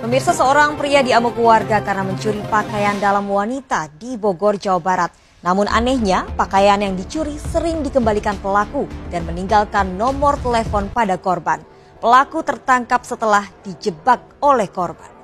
Pemirsa seorang pria diamuk warga karena mencuri pakaian dalam wanita di Bogor, Jawa Barat. Namun anehnya, pakaian yang dicuri sering dikembalikan pelaku dan meninggalkan nomor telepon pada korban. Pelaku tertangkap setelah dijebak oleh korban.